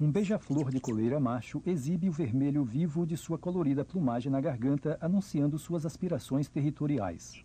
Um beija-flor de coleira macho exibe o vermelho vivo de sua colorida plumagem na garganta, anunciando suas aspirações territoriais.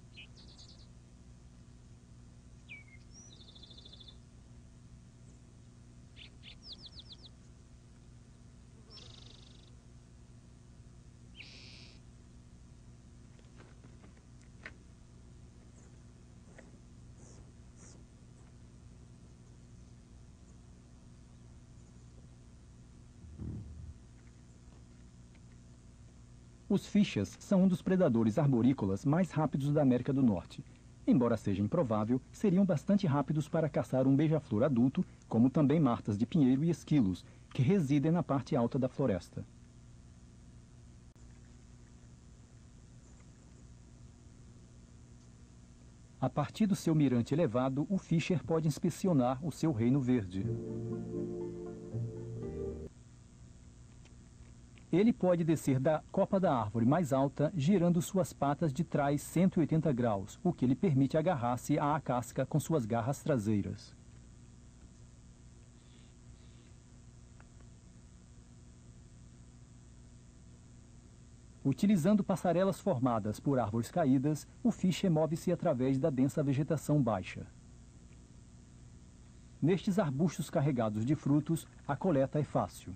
Os fichas são um dos predadores arborícolas mais rápidos da América do Norte. Embora seja improvável, seriam bastante rápidos para caçar um beija-flor adulto, como também martas de pinheiro e esquilos, que residem na parte alta da floresta. A partir do seu mirante elevado, o Fischer pode inspecionar o seu reino verde. Ele pode descer da copa da árvore mais alta, girando suas patas de trás 180 graus, o que lhe permite agarrar-se à casca com suas garras traseiras. Utilizando passarelas formadas por árvores caídas, o Fischer move-se através da densa vegetação baixa. Nestes arbustos carregados de frutos, a coleta é fácil.